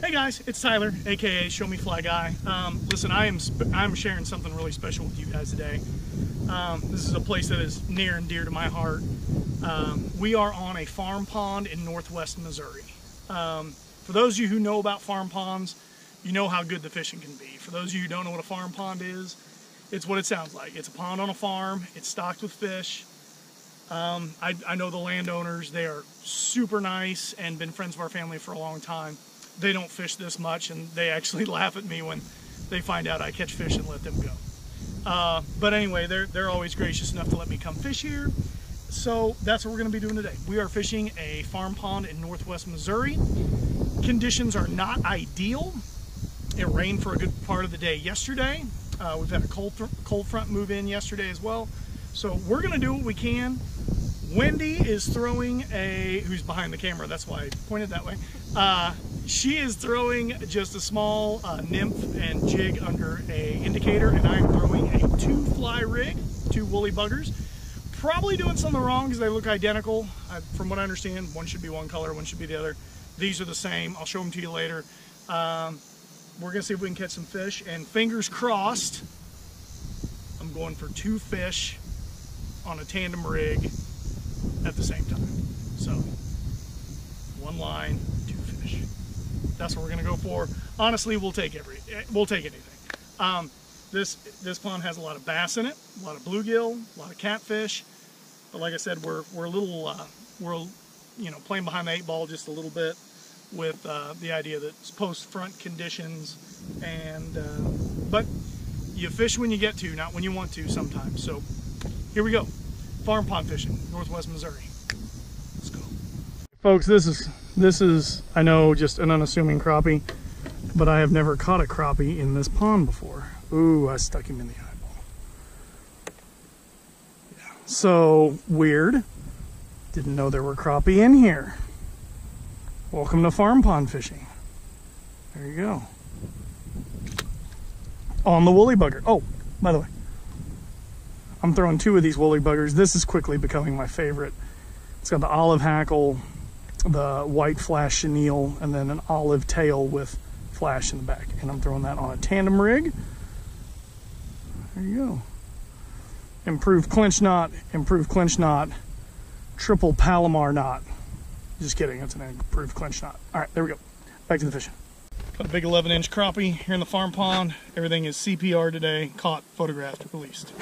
Hey guys, it's Tyler, aka Show Me Fly Guy. Um, listen, I am I'm sharing something really special with you guys today. Um, this is a place that is near and dear to my heart. Um, we are on a farm pond in northwest Missouri. Um, for those of you who know about farm ponds, you know how good the fishing can be. For those of you who don't know what a farm pond is, it's what it sounds like. It's a pond on a farm. It's stocked with fish. Um, I, I know the landowners. They are super nice and been friends of our family for a long time. They don't fish this much, and they actually laugh at me when they find out I catch fish and let them go. Uh, but anyway, they're, they're always gracious enough to let me come fish here. So that's what we're going to be doing today. We are fishing a farm pond in northwest Missouri. Conditions are not ideal. It rained for a good part of the day yesterday. Uh, we've had a cold, cold front move in yesterday as well. So we're gonna do what we can. Wendy is throwing a, who's behind the camera, that's why I pointed that way. Uh, she is throwing just a small uh, nymph and jig under a indicator and I'm throwing a two fly rig, two woolly buggers. Probably doing something wrong because they look identical. I, from what I understand, one should be one color, one should be the other. These are the same. I'll show them to you later. Um, we're gonna see if we can catch some fish and fingers crossed, I'm going for two fish on a tandem rig at the same time. So one line. That's what we're gonna go for. Honestly, we'll take every, we'll take anything. Um, this this pond has a lot of bass in it, a lot of bluegill, a lot of catfish. But like I said, we're we're a little uh, we're you know playing behind the eight ball just a little bit with uh, the idea that it's post front conditions and uh, but you fish when you get to, not when you want to sometimes. So here we go, farm pond fishing, Northwest Missouri. Let's go, folks. This is this is I know just an unassuming crappie, but I have never caught a crappie in this pond before. Ooh, I stuck him in the eyeball. Yeah, so weird. Didn't know there were crappie in here. Welcome to farm pond fishing. There you go. On the woolly bugger. Oh, by the way, I'm throwing two of these woolly buggers. This is quickly becoming my favorite. It's got the olive hackle, the white flash chenille, and then an olive tail with flash in the back. And I'm throwing that on a tandem rig. There you go. Improved clinch knot, improved clinch knot, triple Palomar knot. Just kidding, it's an improved clinch knot. All right, there we go. Back to the fishing. Got a big 11 inch crappie here in the farm pond. Everything is CPR today, caught, photographed, released.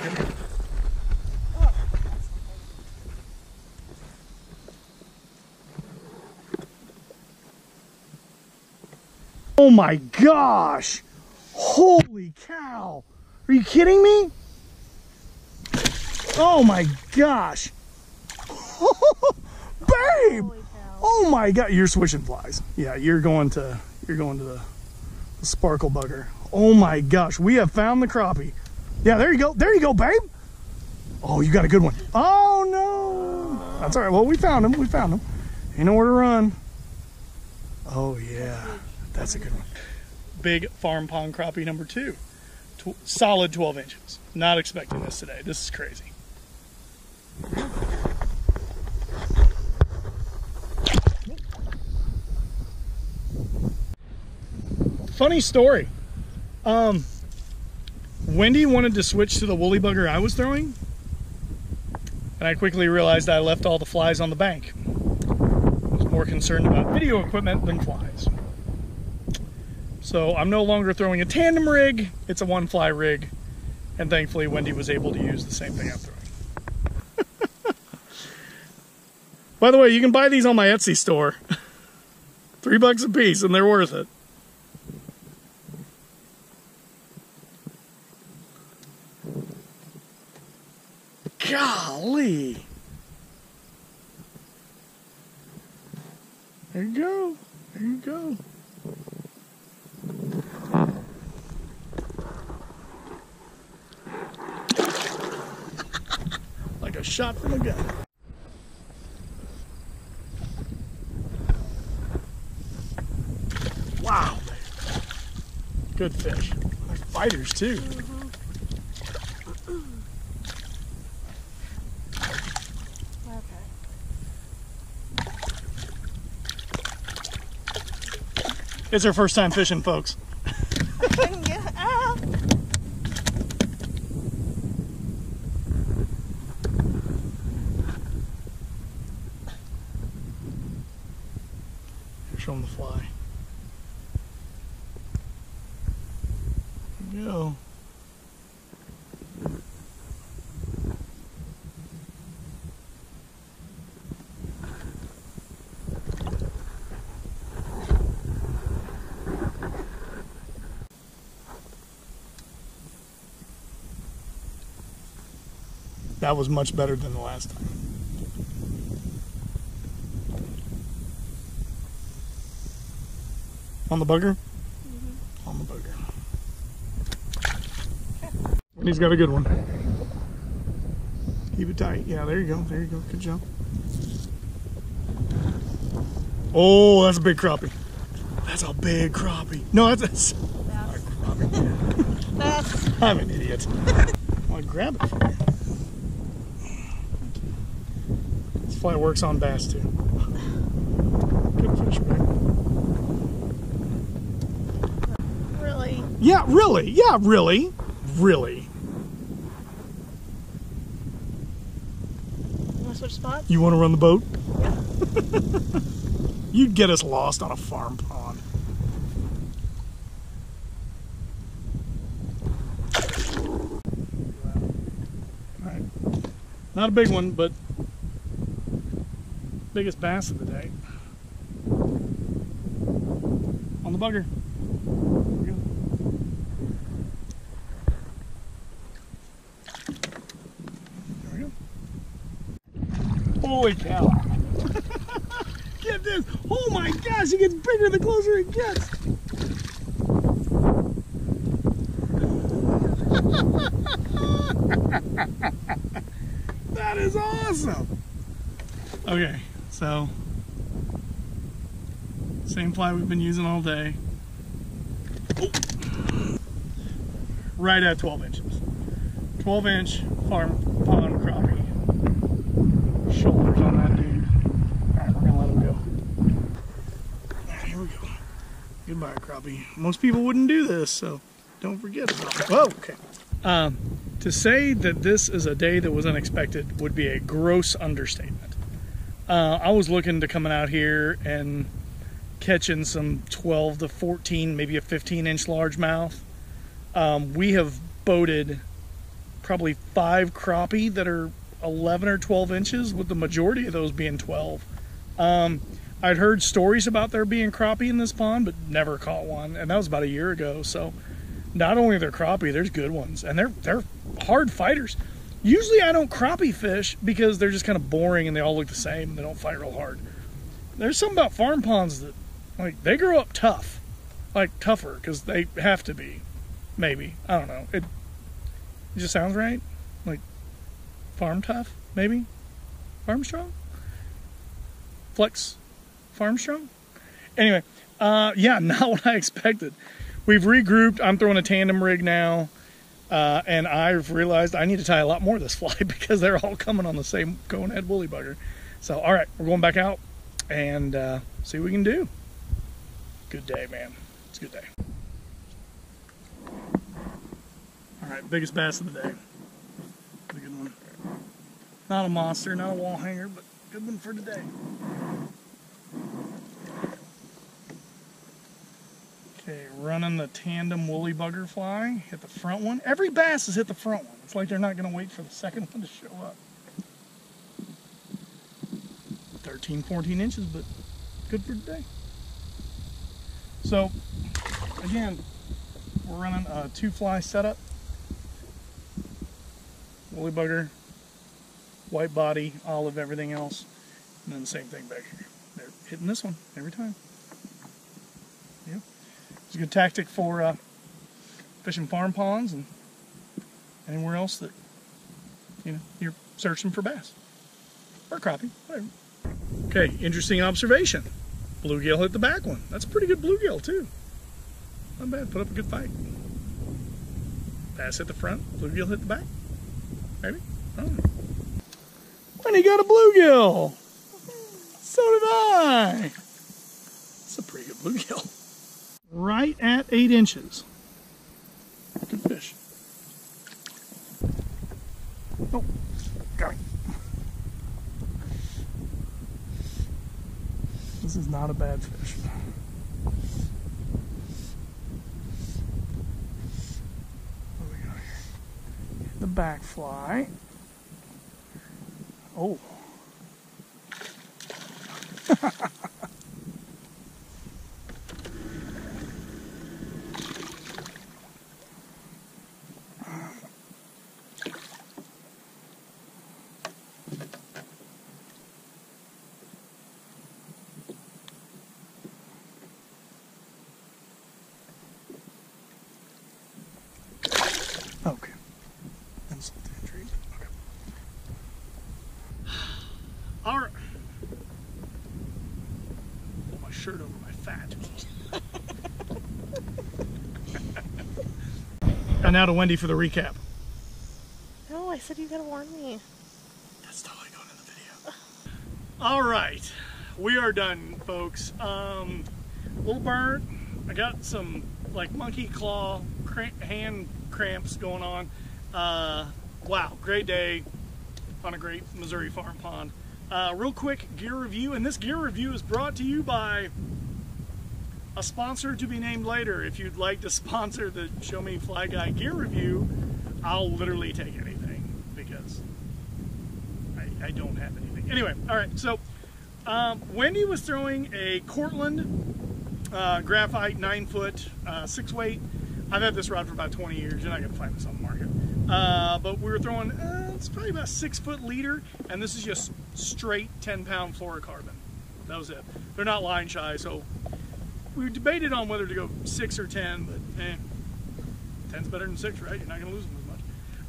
Oh my gosh! Holy cow! Are you kidding me? Oh my gosh! Babe! Oh my god, you're switching flies. Yeah, you're going to you're going to the, the, sparkle bugger. Oh my gosh, we have found the crappie. Yeah, there you go. There you go, babe. Oh, you got a good one. Oh no. That's all right. Well, we found him. We found him. You know where to run. Oh yeah, that's a good one. Big farm pond crappie number two. Tw solid 12 inches. Not expecting this today. This is crazy. funny story. Um, Wendy wanted to switch to the woolly bugger I was throwing, and I quickly realized I left all the flies on the bank. I was more concerned about video equipment than flies. So I'm no longer throwing a tandem rig, it's a one fly rig, and thankfully Wendy was able to use the same thing I'm throwing. By the way, you can buy these on my Etsy store. Three bucks a piece, and they're worth it. Golly. There you go. There you go. Shot from a gun. Wow. Good fish. They're fighters too. It's her first time fishing, folks. yeah. Ah. Show them the fly. There we go. That was much better than the last time. On the bugger? Mm-hmm. On the bugger. He's got a good one. Keep it tight. Yeah, there you go. There you go. Good job. Oh, that's a big crappie. That's a big crappie. No, that's, that's That's, crappie. that's I'm an idiot. I want to grab it for you. Fly works on bass too. Good fish, man. really. Yeah, really. Yeah, really. Really. You want to switch spots? You want to run the boat? Yeah. You'd get us lost on a farm pond. Alright. Not a big one, but biggest bass of the day. On the bugger. Holy cow. Get this. Oh my gosh, it gets bigger the closer it gets. that is awesome. Okay, so same fly we've been using all day. Oh. Right at 12 inches. 12 inch farm pond crappie. Shoulders on that dude. Alright, we're gonna let him go. Here we go. Goodbye, crappie. Most people wouldn't do this, so don't forget about it. Whoa, okay. Um, to say that this is a day that was unexpected would be a gross understatement. Uh, I was looking to coming out here and catching some 12 to 14, maybe a 15 inch largemouth. Um, we have boated probably five crappie that are 11 or 12 inches, with the majority of those being 12. Um, I'd heard stories about there being crappie in this pond, but never caught one, and that was about a year ago. So, not only are there crappie, there's good ones, and they're they're hard fighters. Usually, I don't crappie fish because they're just kind of boring and they all look the same. They don't fight real hard. There's something about farm ponds that, like, they grow up tough, like tougher because they have to be. Maybe I don't know. It, it just sounds right, like farm tough, maybe farm strong. Flex, farm strong. Anyway, uh, yeah, not what I expected. We've regrouped. I'm throwing a tandem rig now. Uh, and I've realized I need to tie a lot more of this fly because they're all coming on the same conehead woolly bugger. So, all right, we're going back out and uh, see what we can do. Good day, man. It's a good day. All right, biggest bass of the day. Not a monster, not a wall hanger, but good one for today. Okay, running the tandem woolly bugger fly. Hit the front one. Every bass has hit the front one. It's like they're not going to wait for the second one to show up. 13, 14 inches, but good for today. So, again, we're running a two fly setup. Woolly bugger, white body, olive, everything else. And then the same thing back here. They're hitting this one every time. It's a good tactic for uh, fishing farm ponds and anywhere else that you know you're searching for bass or crappie, whatever. Okay, interesting observation. Bluegill hit the back one. That's a pretty good bluegill too. Not bad. Put up a good fight. Bass hit the front. Bluegill hit the back. Maybe. I don't know. And he got a bluegill. So did I. It's a pretty good bluegill. Right at eight inches. Good fish. Oh, got him. This is not a bad fish. What do we got here? The back fly. Oh. Okay. And salty and trees. Okay. All right. Pull my shirt over my fat. and now to Wendy for the recap. No, I said you gotta warn me. That's totally going in the video. All right, we are done, folks. Um, a little burnt. I got some like monkey claw cramp, hand cramps going on. Uh, wow, great day on a great Missouri farm pond. Uh, real quick gear review, and this gear review is brought to you by a sponsor to be named later. If you'd like to sponsor the Show Me Fly Guy gear review, I'll literally take anything because I, I don't have anything. Anyway, all right. So um, Wendy was throwing a Cortland uh, graphite nine foot uh, six weight. I've had this rod for about 20 years. You're not gonna find this on the market. Uh, but we were throwing uh, it's probably about six foot leader, and this is just straight 10 pound fluorocarbon. That was it. They're not line shy, so we debated on whether to go six or 10, but eh, 10's better than six, right? You're not gonna lose them as much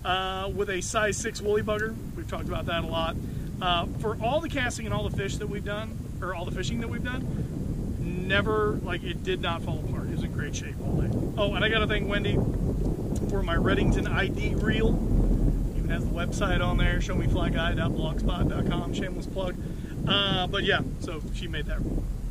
uh, with a size 6 woolly bugger. We've talked about that a lot. Uh, for all the casting and all the fish that we've done, or all the fishing that we've done, never, like, it did not fall apart. It was in great shape all day. Oh, and I got to thank Wendy for my Redington ID reel. Has the website on there, showmeflyguy.blogspot.com, shameless plug. Uh, but yeah, so she made that,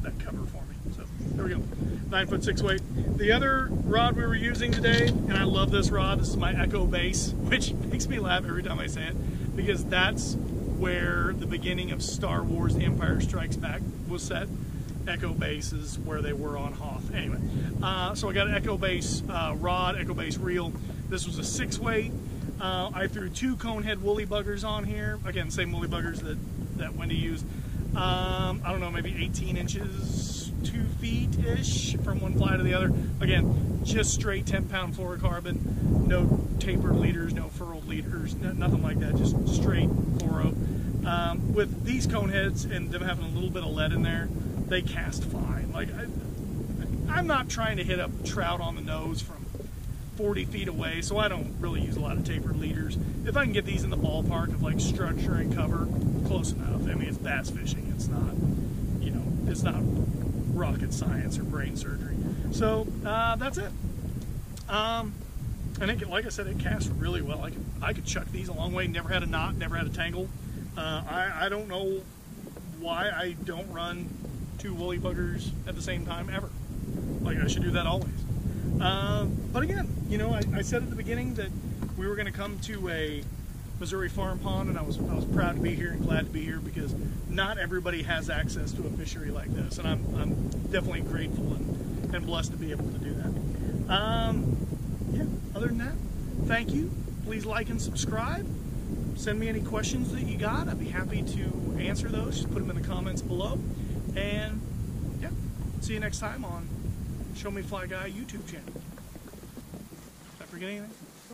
that cover for me. So there we go. Nine foot six weight. The other rod we were using today, and I love this rod, this is my Echo Base, which makes me laugh every time I say it, because that's where the beginning of Star Wars Empire Strikes Back was set. Echo Base is where they were on Hoth. Anyway, uh, so I got an Echo Base uh, rod, Echo Base reel. This was a six weight. Uh, I threw two conehead woolly buggers on here. Again, same woolly buggers that, that Wendy used. Um, I don't know, maybe 18 inches, two feet ish from one fly to the other. Again, just straight 10 pound fluorocarbon, no tapered leaders, no furled leaders, no, nothing like that, just straight fluoro. Um, with these cone heads and them having a little bit of lead in there, they cast fine. Like I, I'm not trying to hit a trout on the nose from 40 feet away, so I don't really use a lot of tapered leaders. If I can get these in the ballpark of like structure and cover, close enough. I mean, it's bass fishing. It's not, you know, it's not rocket science or brain surgery. So uh, that's it. Um, and it, like I said, it casts really well. I could, I could chuck these a long way. Never had a knot. Never had a tangle. Uh, I, I don't know why I don't run two woolly buggers at the same time ever. Like I should do that always. Uh, but again, you know, I, I, said at the beginning that we were going to come to a Missouri farm pond, and I was I was proud to be here and glad to be here because not everybody has access to a fishery like this, and I'm I'm definitely grateful and, and blessed to be able to do that. Um, yeah. Other than that, thank you. Please like and subscribe. Send me any questions that you got. I'd be happy to answer those. Just put them in the comments below. And yeah, see you next time on Show Me Fly Guy YouTube channel. Did I forget anything?